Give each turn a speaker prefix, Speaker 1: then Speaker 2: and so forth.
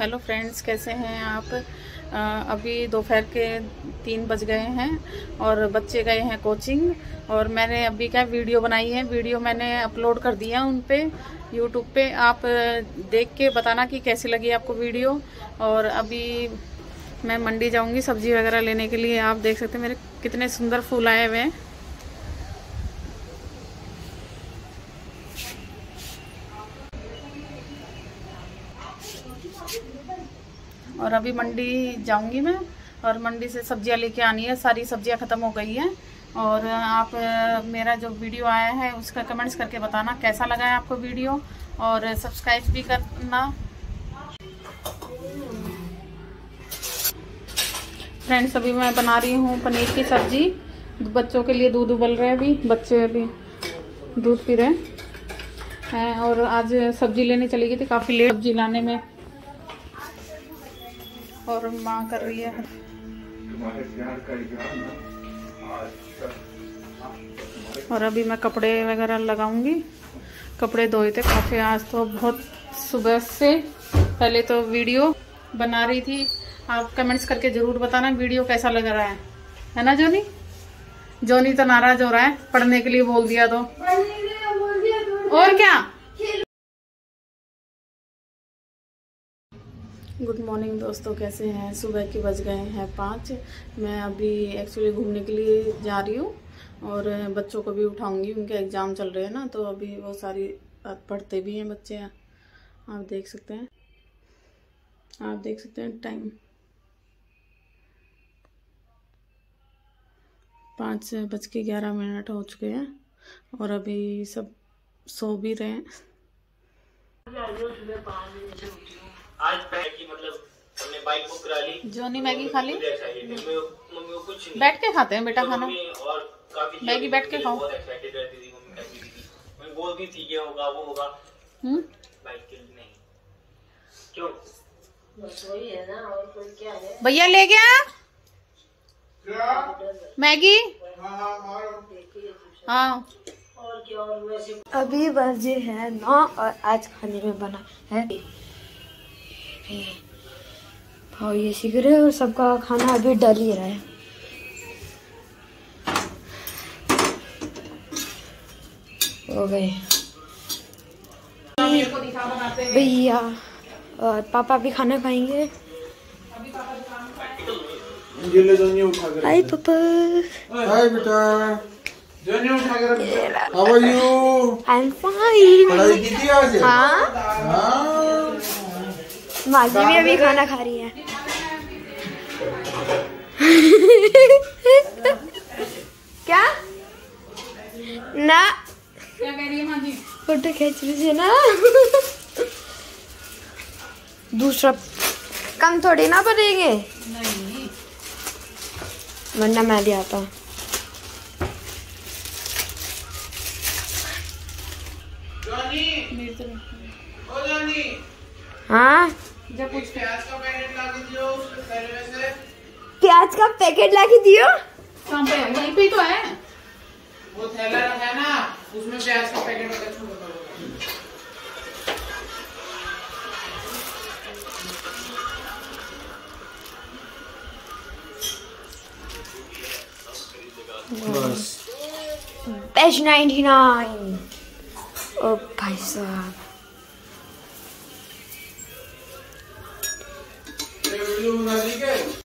Speaker 1: Hello friends कैसे हैं आप? आ, अभी दोपहर के तीन बज गए हैं और बच्चे गए हैं कोचिंग और मैंने अभी क्या वीडियो बनाई है? वीडियो मैंने अपलोड कर दिया उन पर यूट्यूब पे। आप देख के बताना कि कैसी लगी आपको वीडियो और अभी मैं मंडी जाऊँगी सब्ज़ी वगैरह लेने के लिए। आप देख सकते हैं मेरे कितने सुंदर फूल आए हुए हैं। और अभी मंडी जाऊँगी मैं, और मंडी से सब्ज़ियाँ लेके आनी है, सारी सब्ज़ियाँ ख़त्म हो गई हैं। और आप मेरा जो वीडियो आया है, उसका कमेंट्स करके बताना कैसा लगा है आपको वीडियो, और सब्सक्राइब भी करना। फ्रेंड्स अभी मैं बना रही हूँ पनीर की सब्ज़ी। बच्चों के लिए दूध उबल रहे हैं अभी, बच्चे अभी दूध पी रहे हैं, और आज सब्ज़ी लेने चली गई थी, काफ़ी लेट सब्ज़ी लाने में और माँ कर रही है। और अभी मैं कपड़े वगैरह लगाऊँगी। कपड़े धोए थे काफ़ी आज तो बहुत सुबह से पहले तो वीडियो बना रही थी। आप कमेंट्स करके ज़रूर बताना वीडियो कैसा लग रहा है। है ना जोनी? जोनी तो नाराज़ हो रहा है पढ़ने के लिए बोल दिया तो। और क्या? गुड मॉर्निंग दोस्तों, कैसे हैं? सुबह के बज गए हैं पाँच। मैं अभी एक्चुअली घूमने के लिए जा रही हूँ और बच्चों को भी उठाऊँगी। उनके एग्ज़ाम चल रहे हैं ना तो अभी वो सारी पढ़ते भी हैं बच्चे। आप देख सकते हैं। आप देख सकते हैं टाइम पाँच बज के ग्यारह मिनट हो चुके हैं और अभी सब सो भी रहे हैं। आज की मतलब हमने बाइक बुक करा ली। जोनी मैगी खा ली। मम्मी कुछ बैठ के खाते हैं बेटा तो खाना। और काफ़ी मैगी बैठ के खाओ। मैं थी ये होगा वो होगा। हम्म? बाइक के नहीं। क्यों? बस वही है ना और कोई क्या है? भैया ले गया? मैगी? हाँ
Speaker 2: अभी बजे है नौ और आज खाने में बना है। और ये सीख रहे और सबका खाना अभी डल ही रहा है। हो गए। भैया और पापा भी खाना खाएँगे। हाय पापा।
Speaker 3: हाय बेटा। How are you
Speaker 2: I am fine हाँ।
Speaker 3: हाँ।
Speaker 2: माजी भी अभी खाना खा रही है। क्या? ना।
Speaker 1: क्या कह रही है माँ जी
Speaker 2: फ़ोटो खींच रही ना। दूसरा। कम थोड़ी ना पड़ेंगे। वरना मैं भी आता। हूँ हाँ?
Speaker 1: जब कुछ
Speaker 3: प्याज का पैकेट ला के दियो उसके से
Speaker 2: प्याज का पैकेट ला के दियो?
Speaker 1: कहाँ पे है वहीं पे तो है।
Speaker 3: वो थैला रखा है ना उसमें प्याज का पैकेट रखा छोटा बस।
Speaker 2: बेस्ट नाइन्टी नाइन ओ भाई साहब।
Speaker 3: वीडियो बना दी क्या